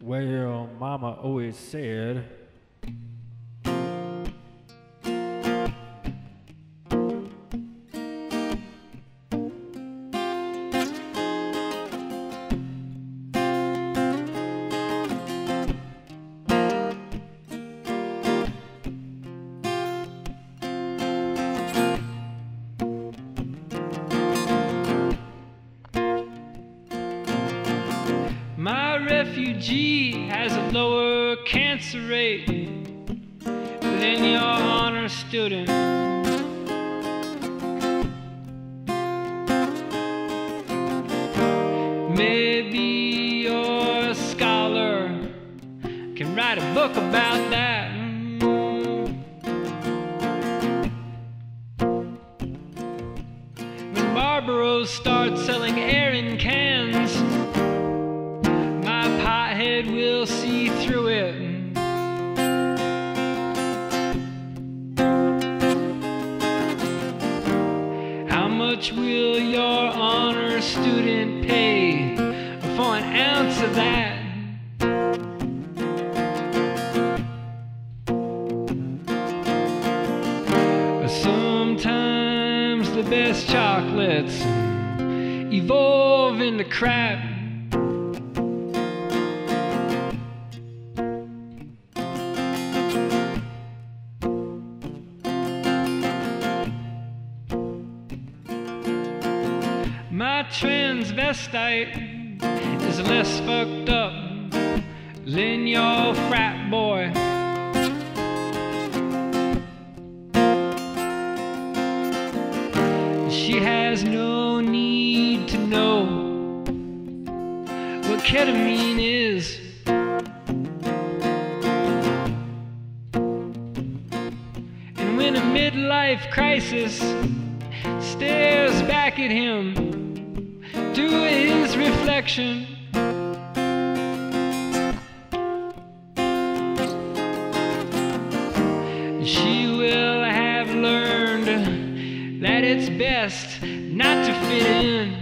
Well, Mama always said. Refugee has a lower cancer rate than your honor student. Maybe you're a scholar, can write a book about that. When Marlboro starts selling air in cans, through it. How much will your honor student pay for an ounce of that? Sometimes the best chocolates evolve into crap. Transvestite is less fucked up than your frat boy. She has no need to know what ketamine is. And when a midlife crisis stares back at him through his reflection. She will have learned that it's best not to fit in.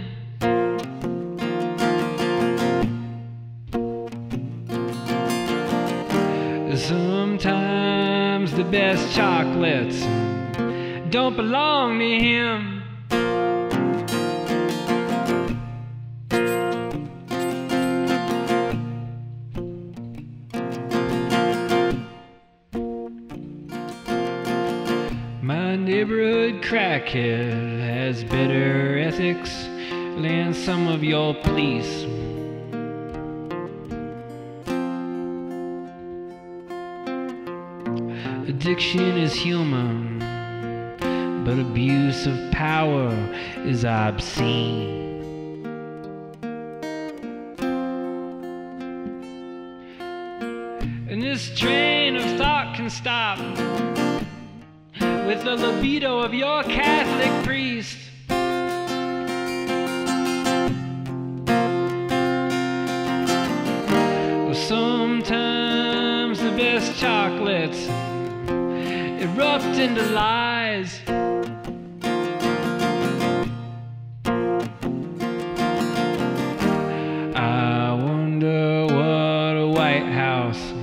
Sometimes the best chocolates don't belong to him. Neighborhood crackhead has better ethics than some of your police. Addiction is human, but abuse of power is obscene. And this train of thought can stop with the libido of your Catholic priest. Sometimes the best chocolates erupt into lies. I wonder what a White House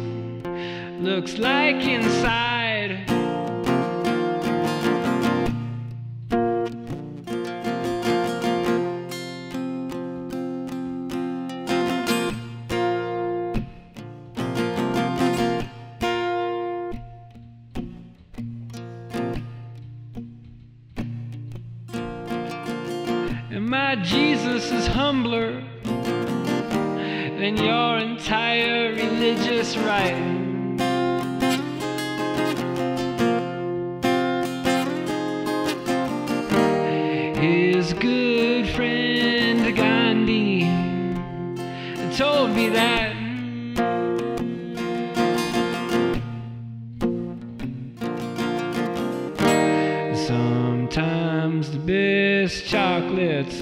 looks like inside. And my Jesus is humbler than your entire religious right. His good friend Gandhi told me that. Sometimes the best chocolates.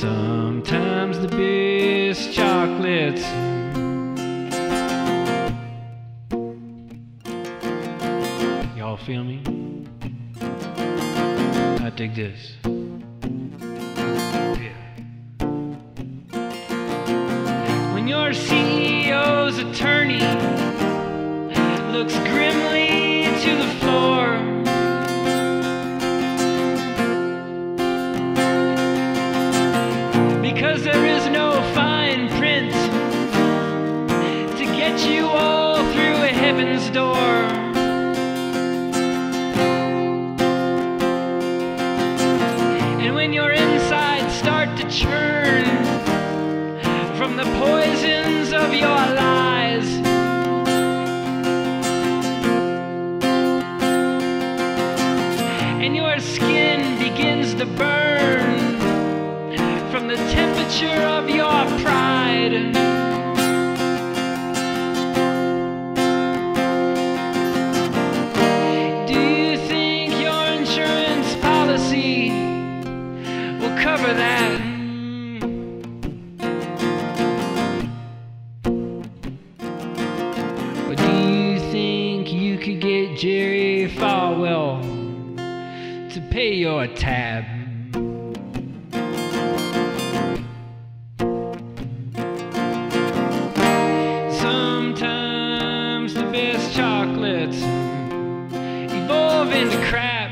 Sometimes the best chocolates. Y'all feel me? I dig this. Yeah. your CEO's attorney looks grimly to the get you all through heaven's door. And when your insides start to churn from the poisons of your lies. And your skin begins to burn from the temperature of your pride. cover that. Well, do you think you could get Jerry Falwell to pay your tab? Sometimes the best chocolates evolve into crap.